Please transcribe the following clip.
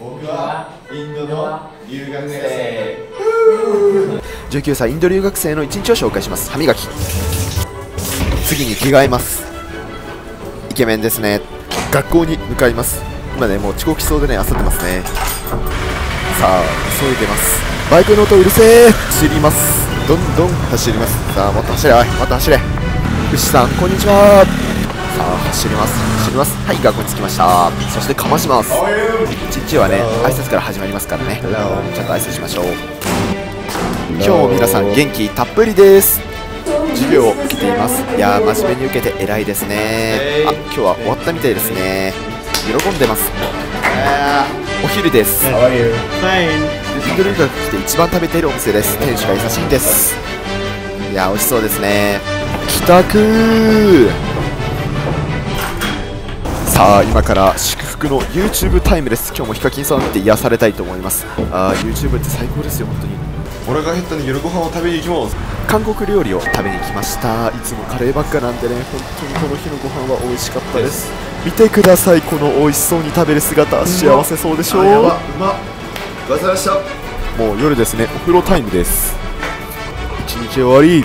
僕はインドの留学生。19歳インド留学生の一日を紹介します。歯磨き。次に着替えます。イケメンですね。学校に向かいます。今ねもう遅刻しそうでね焦ってますね。さあ急いでます。バイクの音うるせえ走ります。どんどん走ります。さあもっと走れ。おいもっと走れ。牛さんこんにちは。さあ走ります。走ります。はい学校に着きました。そしてかまします。一日はね挨拶から始まりますからね。ちゃんと挨拶しましょう。今日も皆さん元気たっぷりです。授業を受けています。いやー真面目に受けて偉いですね。あ今日は終わったみたいですね。喜んでます。お昼です。インド留学来て一番食べているお店です。店主が優しいんです。いやー美味しそうですね。帰宅さあ今から祝福の YouTube タイムです。今日もヒカキンさんを見て癒されたいと思います。あー YouTube って最高ですよ本当に。お腹減ったんで夜ご飯を食べに行きます。韓国料理を食べに来ました。いつもカレーばっかなんでね本当にこの日のご飯は美味しかったです。見てくださいこの美味しそうに食べる姿。幸せそうでしょう。うまっ。ごちそうさまでした。もう夜ですね。お風呂タイムです。一日終わり